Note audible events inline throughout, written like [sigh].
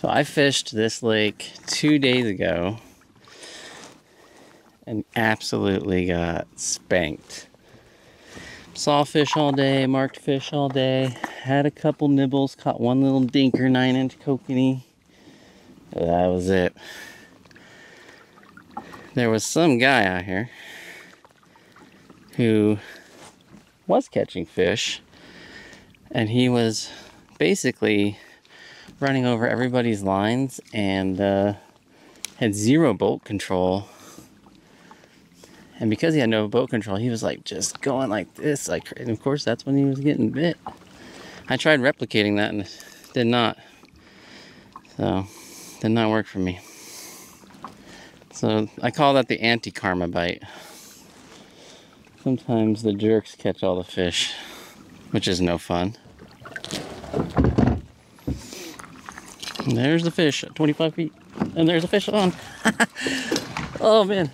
So I fished this lake two days ago and absolutely got spanked. Saw fish all day, marked fish all day, had a couple nibbles, caught one little dinker nine inch kokanee. That was it. There was some guy out here who was catching fish and he was basically running over everybody's lines and uh, had zero boat control. And because he had no boat control, he was like just going like this, like, and of course that's when he was getting bit. I tried replicating that and it did not. So, did not work for me. So I call that the anti-karma bite. Sometimes the jerks catch all the fish, which is no fun. There's the fish at 25 feet. And there's a fish on. [laughs] oh man,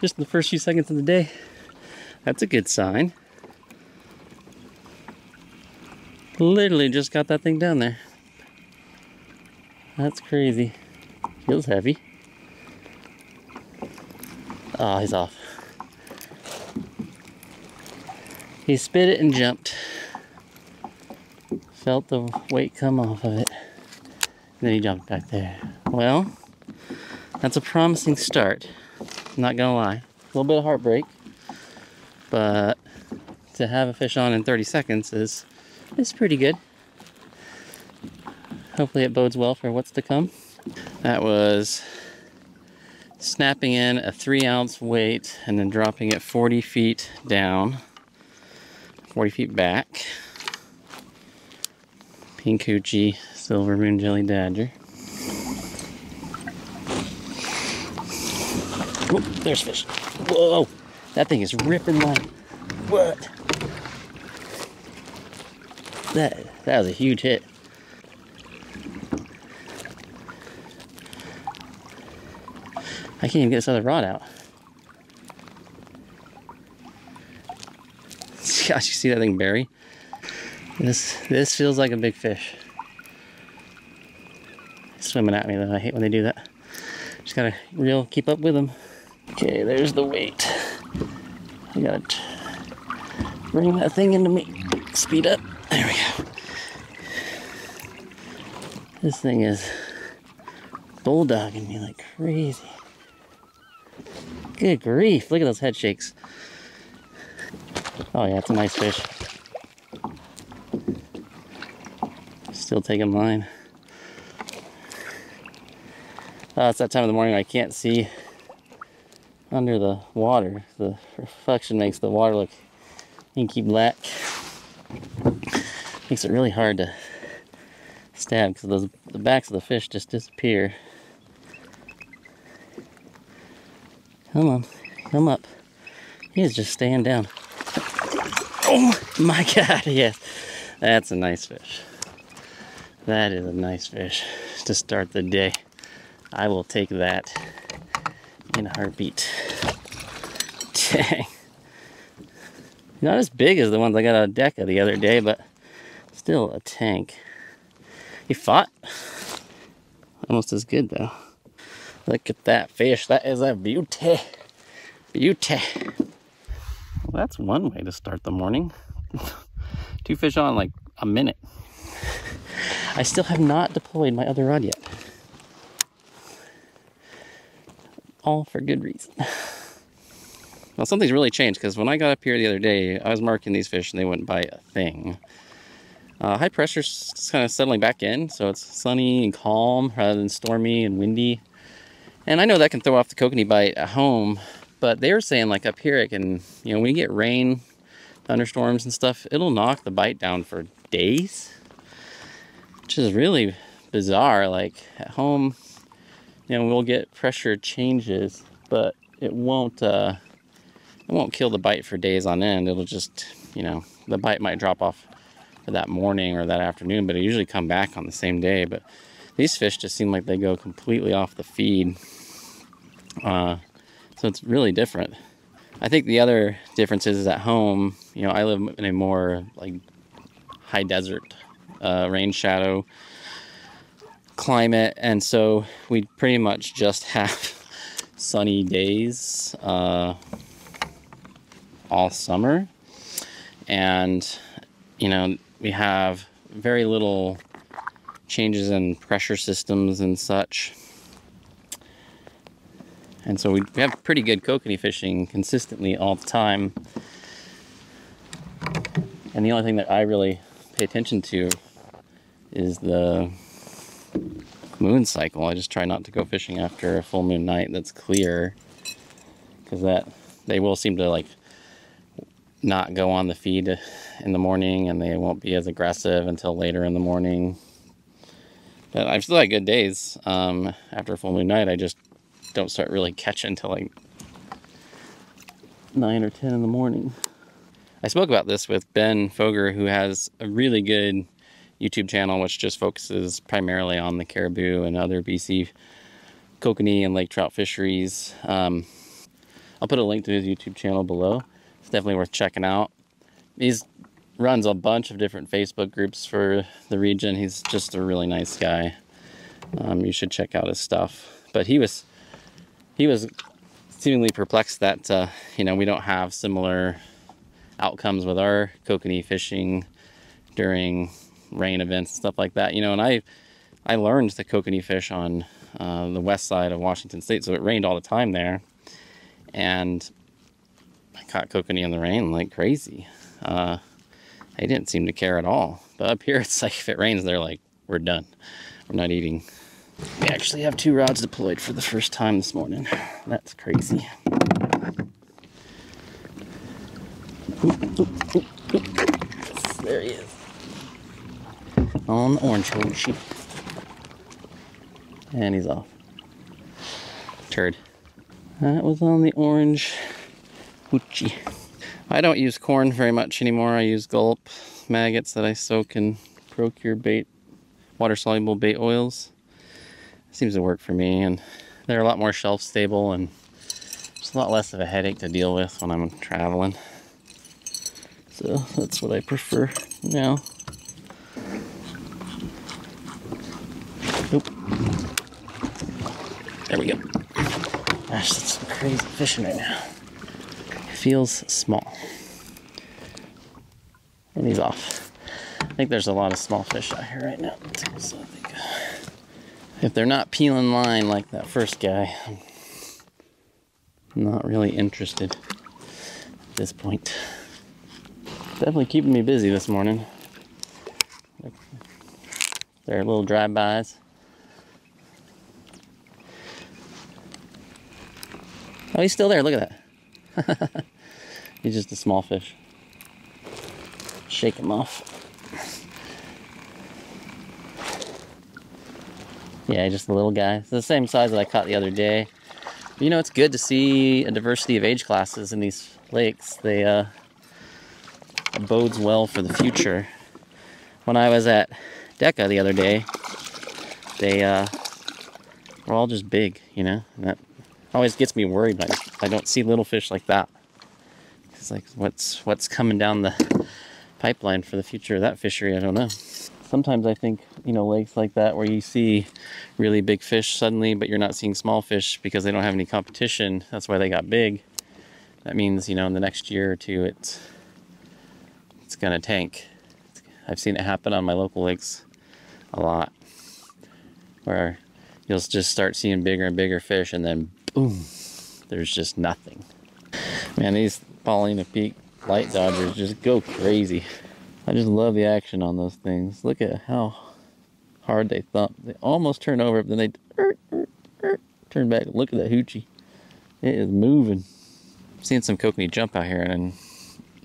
just in the first few seconds of the day. That's a good sign. Literally just got that thing down there. That's crazy. Feels heavy. Oh, he's off. He spit it and jumped. Felt the weight come off of it. Then he jumped back there. Well, that's a promising start. I'm not gonna lie. A little bit of heartbreak. But to have a fish on in 30 seconds is is pretty good. Hopefully it bodes well for what's to come. That was snapping in a three ounce weight and then dropping it 40 feet down, 40 feet back. Pink Hoochie Silver Moon Jelly Dodger. Oh, there's fish. Whoa, that thing is ripping line. What? That, that was a huge hit. I can't even get this other rod out. [laughs] Gosh, you see that thing bury? This this feels like a big fish. Swimming at me though. I hate when they do that. Just gotta real keep up with them. Okay, there's the weight. I gotta bring that thing into me. Speed up. There we go. This thing is bulldogging me like crazy. Good grief, look at those head shakes. Oh yeah, it's a nice fish. Still taking mine. Oh, it's that time of the morning I can't see under the water. The reflection makes the water look inky black. Makes it really hard to stab because the backs of the fish just disappear. Come on, come up. He is just staying down. Oh my [laughs] God, yes. That's a nice fish. That is a nice fish to start the day. I will take that in a heartbeat. Dang. Not as big as the ones I got on deck the other day, but still a tank. He fought. Almost as good though. Look at that fish. That is a beauty. Beauty. Well, that's one way to start the morning. [laughs] Two fish on like a minute. I still have not deployed my other rod yet. All for good reason. [laughs] Well, something's really changed because when I got up here the other day, I was marking these fish and they wouldn't bite a thing. Uh, high pressure's just kind of settling back in, so it's sunny and calm rather than stormy and windy. And I know that can throw off the kokanee bite at home, but they were saying like up here it can, you know, when you get rain, thunderstorms and stuff, it'll knock the bite down for days, which is really bizarre. Like at home, know, we'll get pressure changes, but it won't, uh, it won't kill the bite for days on end. It'll just, you know, the bite might drop off for that morning or that afternoon, but it usually come back on the same day. But these fish just seem like they go completely off the feed uh, so it's really different. I think the other difference is at home, you know, I live in a more like high desert, uh, rain shadow climate, and so we pretty much just [laughs] have sunny days uh, all summer. And, you know, we have very little changes in pressure systems and such. And so we have pretty good kokanee fishing consistently all the time. And the only thing that I really pay attention to is the moon cycle. I just try not to go fishing after a full moon night that's clear because that they will seem to like not go on the feed in the morning and they won't be as aggressive until later in the morning. But I've still had good days. Um, after a full moon night, I just don't start really catching until like 9 or 10 in the morning. I spoke about this with Ben Fougere, who has a really good YouTube channel, which just focuses primarily on the Cariboo and other BC kokanee and lake trout fisheries. Um, I'll put a link to his YouTube channel below. It's definitely worth checking out. He's runs a bunch of different Facebook groups for the region. He's just a really nice guy. Um, you should check out his stuff. But he was he was seemingly perplexed that uh, you know we don't have similar outcomes with our kokanee fishing during rain events and stuff like that. You know, and I I learned the kokanee fish on uh, the west side of Washington State, so it rained all the time there, and I caught kokanee in the rain like crazy. Uh, they didn't seem to care at all. But up here, [laughs] it's like if it rains, they're like, we're done. We're not eating. We actually have two rods deployed for the first time this morning. That's crazy. There he is. On the orange hoochie. And he's off. Turd. That was on the orange hoochie. I don't use corn very much anymore. I use gulp maggots that I soak in Pro-Cure bait, water soluble bait oils seems to work for me and they're a lot more shelf stable and it's a lot less of a headache to deal with when I'm traveling. So that's what I prefer now. There we go. Gosh, that's some crazy fishing right now. Feels small. And he's off. I think there's a lot of small fish out here right now. If they're not peeling line like that first guy, I'm not really interested at this point. Definitely keeping me busy this morning. They're little drive-bys. Oh, he's still there. Look at that. [laughs] he's just a small fish. Shake him off. Yeah, just a little guy. It's the same size that I caught the other day. You know, it's good to see a diversity of age classes in these lakes. They uh, bodes well for the future. When I was at Deka the other day, they uh, were all just big, you know? And that always gets me worried when I don't see little fish like that. It's like, what's, what's coming down the pipeline for the future of that fishery? I don't know sometimes I think, you know, lakes like that where you see really big fish suddenly, but you're not seeing small fish because they don't have any competition. That's why they got big. That means, you know, in the next year or two, it's, it's going to tank. I've seen it happen on my local lakes a lot where you'll just start seeing bigger and bigger fish and then boom, there's just nothing. Man, these Paulina Peak light dodgers just go crazy. I just love the action on those things. Look at how hard they thump. They almost turn over, but then they er, er, er, turn back. Look at that hoochie. It is moving. I'm seeing some kokanee jump out here, and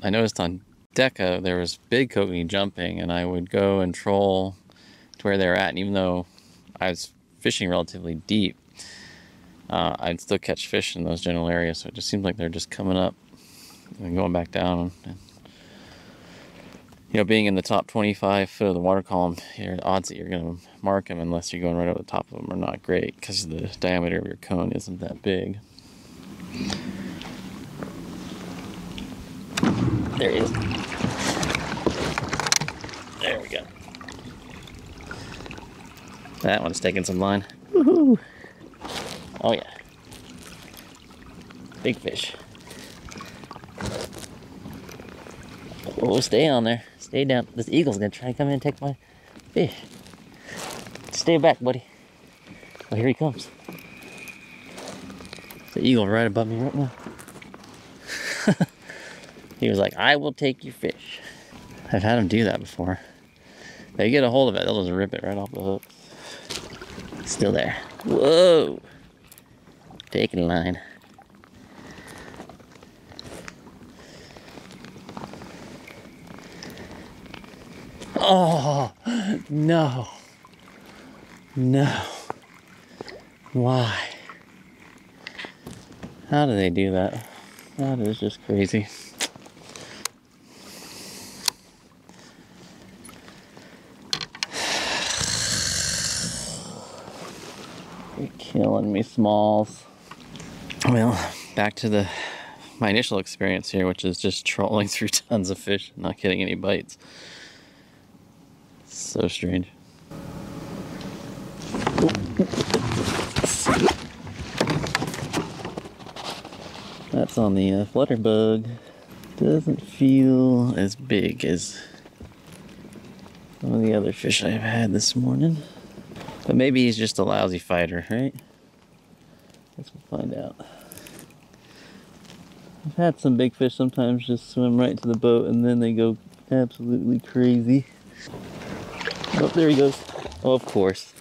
I noticed on Deka there was big kokanee jumping, and I would go and troll to where they were at. And even though I was fishing relatively deep, uh, I'd still catch fish in those general areas. So it just seems like they're just coming up and going back down. And, you know, being in the top 25 foot of the water column, your odds that you're going to mark them unless you're going right over the top of them are not great because the diameter of your cone isn't that big. There he is. There we go. That one's taking some line. Woohoo! Oh yeah. Big fish. Oh, stay on there. Stay down. This eagle's gonna try and come in and take my fish. Stay back, buddy. Oh, here he comes. The eagle right above me right now. [laughs] he was like, I will take your fish. I've had him do that before. They get a hold of it, they'll just rip it right off the hook. Still there. Whoa! Taking line. Oh, no. No. Why? How do they do that? That is just crazy. [sighs] You're killing me, Smalls. Well, back to the my initial experience here, which is just trolling [laughs] through tons of fish, not getting any bites. So strange. That's on the uh, flutter bug. Doesn't feel as big as some of the other fish I've had this morning. But maybe he's just a lousy fighter, right? Guess we'll find out. I've had some big fish sometimes just swim right to the boat and then they go absolutely crazy. Oh, there he goes. Oh, of course.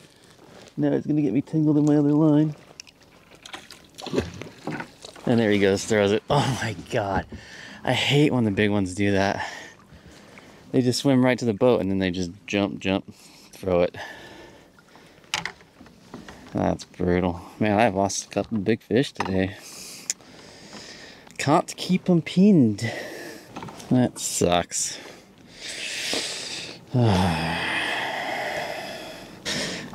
Now he's gonna get me tangled in my other line. And there he goes, throws it. Oh my god. I hate when the big ones do that. They just swim right to the boat and then they just jump, jump, throw it. That's brutal. Man, I've lost a couple big fish today. Can't keep them pinned. That sucks. [sighs] I've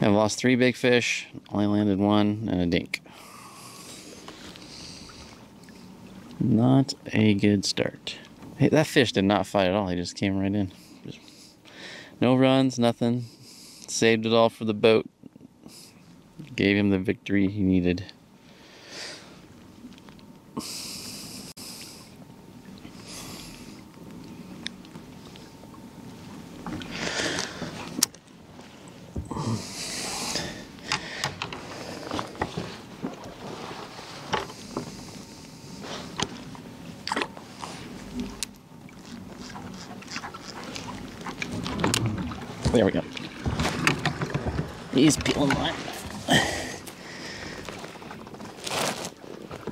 lost three big fish, only landed one, and a dink. Not a good start. Hey, that fish did not fight at all. He just came right in. Just no runs, nothing. Saved it all for the boat. Gave him the victory he needed. There we go. He's peeling mine.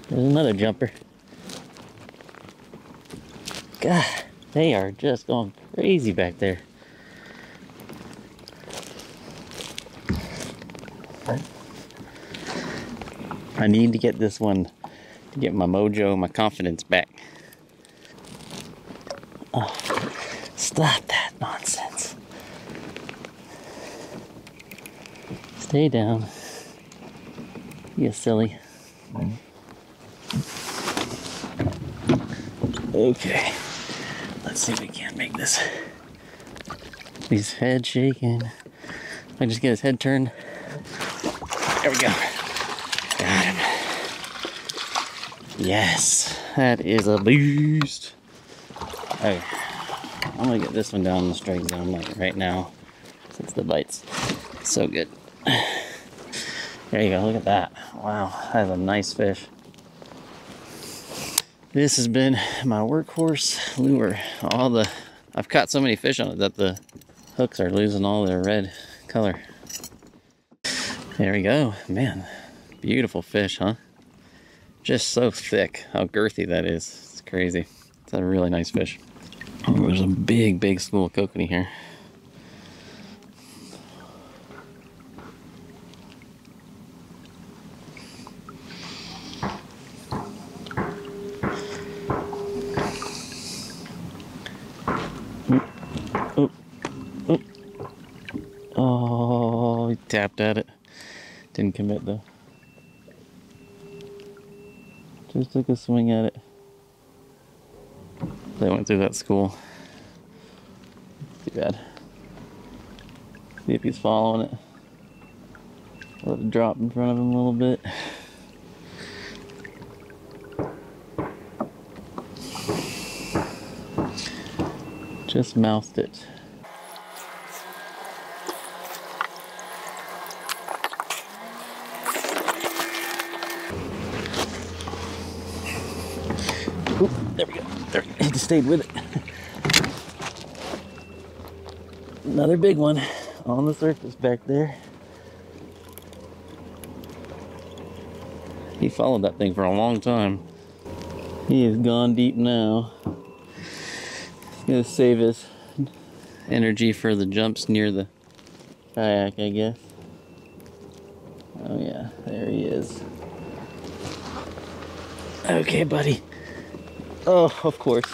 There's another jumper. God, they are just going crazy back there. I need to get this one to get my mojo, my confidence back. Oh, stop that nonsense. Stay down. You silly. Okay. Let's see if we can't make this. His head shaking. I just get his head turned. There we go. Got him. Yes, that is a beast. Okay, I'm gonna get this one down in the strike zone like right now, since the bite's so good. There you go, look at that. Wow, that's a nice fish. This has been my workhorse lure. All the, I've caught so many fish on it that the hooks are losing all their red color. There we go, man. Beautiful fish, huh? Just so thick, how girthy that is. It's crazy. It's a really nice fish. Oh, there's a big, big school of kokanee here. Oh, oh, oh, he tapped at it. Didn't commit though. Just took a swing at it. They went through that school. Too bad. See if he's following it. Let it drop in front of him a little bit. Just mouthed it. Oop, there we go. There, he just stayed with it. Another big one on the surface back there. He followed that thing for a long time. He is gone deep now. He's gonna save his energy for the jumps near the kayak, I guess. Oh yeah, there he is. Okay, buddy. Oh, of course.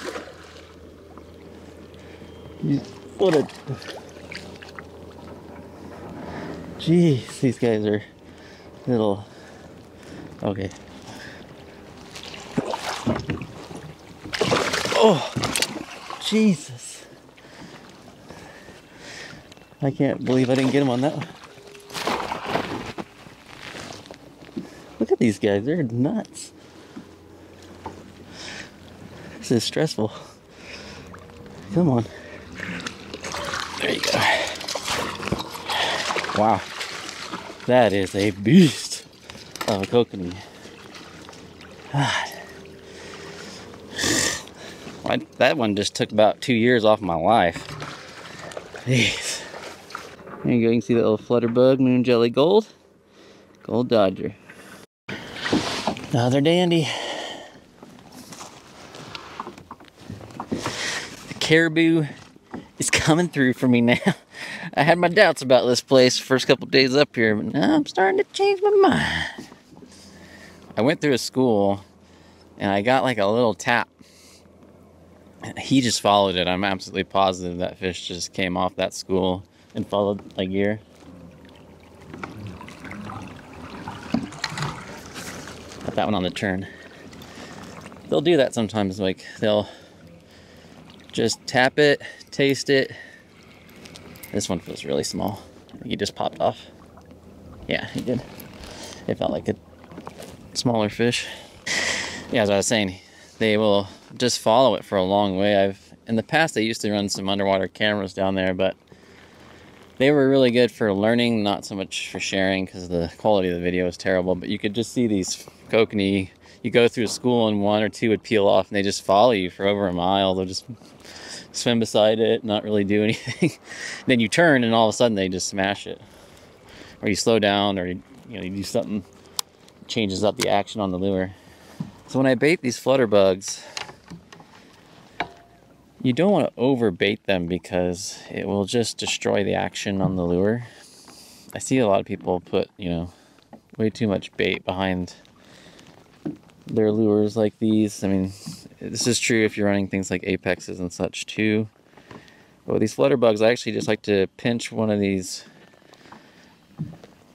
You- What a... Jeez, these guys are little... Okay. Oh, Jesus. I can't believe I didn't get him on that one. Look at these guys, they're nuts. This is stressful. Come on. There you go. Wow. That is a beast of a kokanee. [sighs] I, that one just took about two years off my life. Jeez. There you go, you can see the little flutterbug, moon jelly gold. Gold Dodger. Another dandy. Caribou is coming through for me now. I had my doubts about this place first couple days up here, but now I'm starting to change my mind. I went through a school and I got like a little tap. He just followed it. I'm absolutely positive that fish just came off that school and followed my gear. Got that one on the turn. They'll do that sometimes, like they'll just tap it, taste it. This one feels really small. He just popped off. Yeah, he did. It felt like a smaller fish. Yeah, as I was saying, they will just follow it for a long way. I've in the past I used to run some underwater cameras down there, but they were really good for learning, not so much for sharing because the quality of the video is terrible. But you could just see these kokanee. You go through a school and one or two would peel off and they just follow you for over a mile. They'll just swim beside it, not really do [laughs] anything. then you turn and all of a sudden they just smash it. Or you slow down or you, you know you do something changes up the action on the lure. So when I bait these flutter bugs, you don't want to over bait them because it will just destroy the action on the lure. I see a lot of people put, you know, way too much bait behind their lures like these. I mean, this is true if you're running things like apexes and such too. But with these flutter bugs, I actually just like to pinch one of these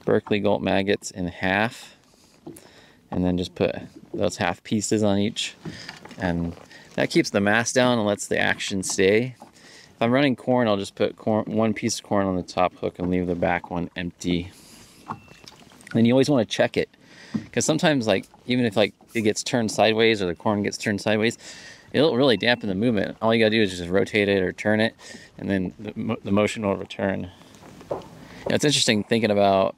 Berkley Gulp maggots in half and then just put those half pieces on each and that keeps the mass down and lets the action stay. If I'm running corn, I'll just put corn, one piece of corn on the top hook and leave the back one empty. And you always want to check it because sometimes like even if like it gets turned sideways or the corn gets turned sideways, it'll really dampen the movement. All you gotta do is just rotate it or turn it and then the, the motion will return. You know, it's interesting thinking about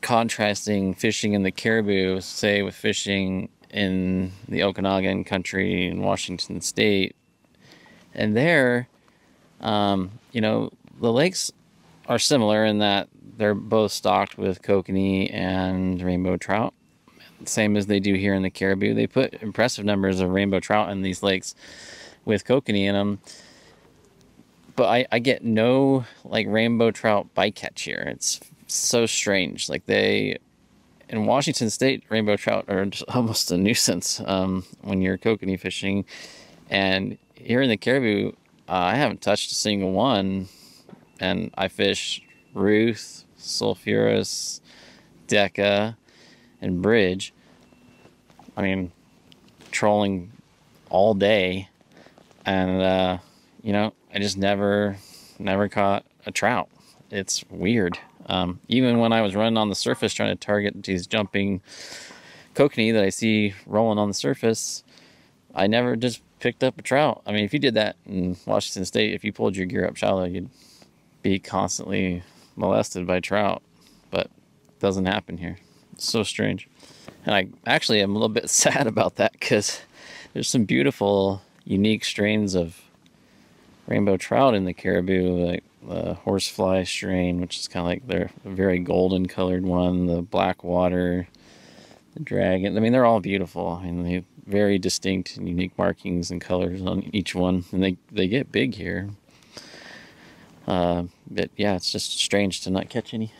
contrasting fishing in the Cariboo, say with fishing in the Okanogan country in Washington state. And there, um, you know, the lakes are similar in that they're both stocked with kokanee and rainbow trout, same as they do here in the Cariboo. They put impressive numbers of rainbow trout in these lakes with kokanee in them. But I, I get no like rainbow trout bycatch here. It's so strange. Like they in Washington State, rainbow trout are [laughs] almost a nuisance um, when you're kokanee fishing, and here in the Cariboo, uh, I haven't touched a single one, and I fish Ruth, Sulphurous, Deka, and Bridge. I mean, trolling all day, and uh, you know, I just never, never caught a trout it's weird. Um, even when I was running on the surface trying to target these jumping kokanee that I see rolling on the surface, I never just picked up a trout. I mean, if you did that in Washington State, if you pulled your gear up shallow, you'd be constantly molested by trout. But doesn't happen here. It's so strange. And I actually am a little bit [laughs] sad about that because there's some beautiful, unique strains of rainbow trout in the Cariboo, like the horsefly strain, which is kind of like their very golden colored one, the black water, the dragon. I mean, they're all beautiful. I mean, they have very distinct and unique markings and colors on each one, and they they get big here. Uh, but yeah, it's just strange to not catch any.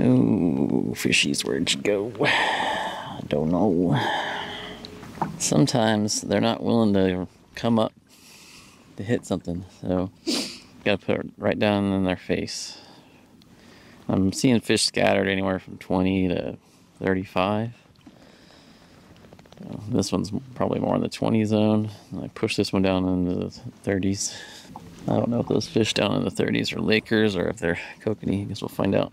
Oh, fishies, where'd you go? I don't know. Sometimes they're not willing to come up to hit something, so gotta put it right down in their face. I'm seeing fish scattered anywhere from 20 to 35. this one's probably more in the 20 zone. I push this one down into the 30s. I don't know if those fish down in the 30s are Lakers or if they're kokanee. I guess we'll find out.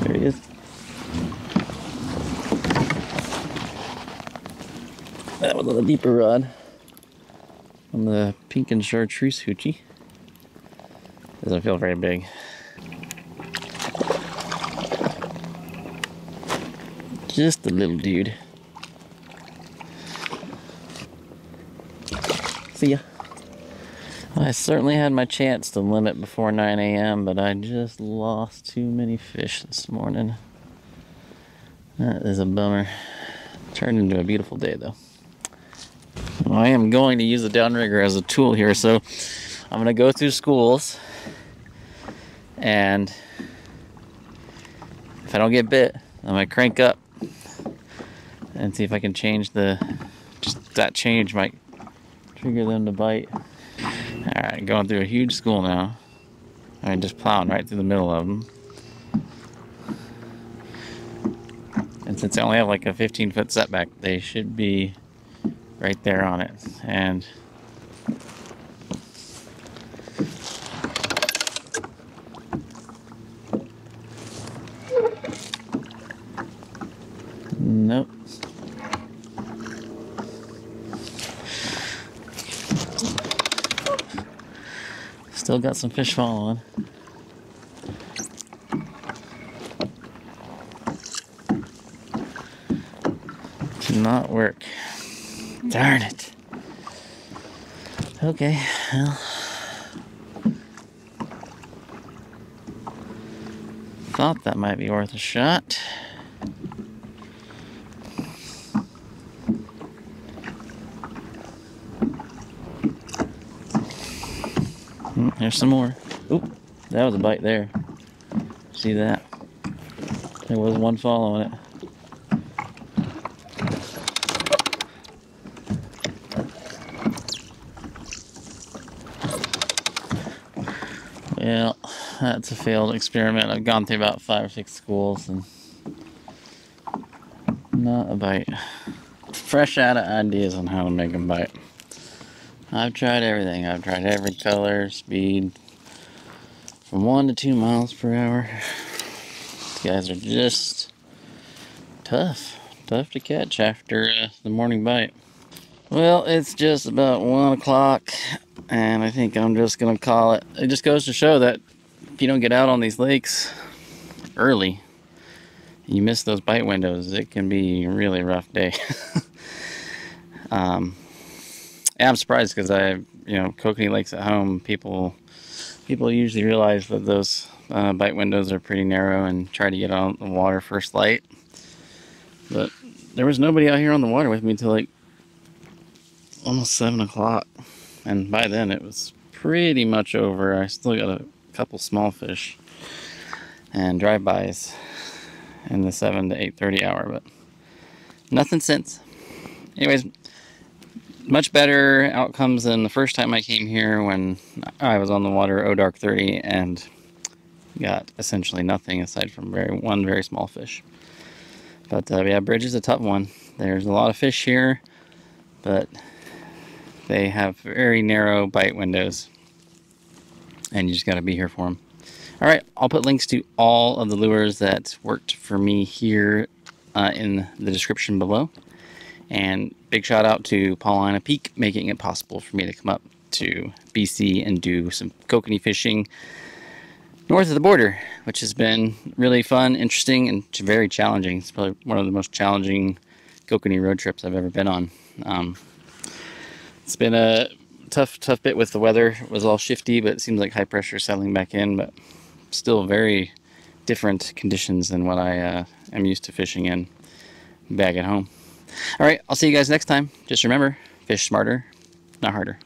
There he is. That was on a deeper rod. On the pink and chartreuse hoochie. Doesn't feel very big. Just a little dude. See ya. I certainly had my chance to limit before 9 a.m., but I just lost too many fish this morning. That is a bummer. Turned into a beautiful day, though. Well, I am going to use the downrigger as a tool here, so I'm going to go through schools, and if I don't get bit, I'm going to crank up and see if I can change the, just that change might trigger them to bite. All right, going through a huge school now. I'm just plowing right through the middle of them. And since I only have like a 15 foot setback, they should be right there on it. And Still got some fish following. Did not work. Darn it. Okay, well. Thought that might be worth a shot. There's some more. Oop, that was a bite there. See that? There was one following it. Well, that's a failed experiment. I've gone through about five or six schools and not a bite. Fresh out of ideas on how to make them bite. I've tried everything. I've tried every color, speed, from one to two miles per hour. These guys are just tough, tough to catch after uh, the morning bite. Well, it's just about one o'clock, and I think I'm just gonna call it. It just goes to show that if you don't get out on these lakes early, you miss those bite windows, it can be a really rough day. [laughs] um, yeah, I'm surprised because I, you know, Kokanee Lakes at home, people people usually realize that those uh, bite windows are pretty narrow and try to get on the water first light. But there was nobody out here on the water with me until like almost 7 o'clock. And by then it was pretty much over. I still got a couple small fish and drive-bys in the 7 to 8.30 hour, but nothing since. Anyways, much better outcomes than the first time I came here when I was on the water O Dark 30 and got essentially nothing aside from very one very small fish. But uh, yeah, bridge is a tough one. There's a lot of fish here, but They have very narrow bite windows, and you just got to be here for them. All right, I'll put links to all of the lures that worked for me here uh, in the description below. And big shout out to Paulina Peak, making it possible for me to come up to BC and do some kokanee fishing north of the border, which has been really fun, interesting, and very challenging. It's probably one of the most challenging kokanee road trips I've ever been on. Um, it's been a tough, tough bit with the weather. It was all shifty, but it seems like high pressure settling back in, but still very different conditions than what I uh, am used to fishing in back at home. All right, I'll see you guys next time. Just remember, fish smarter, not harder.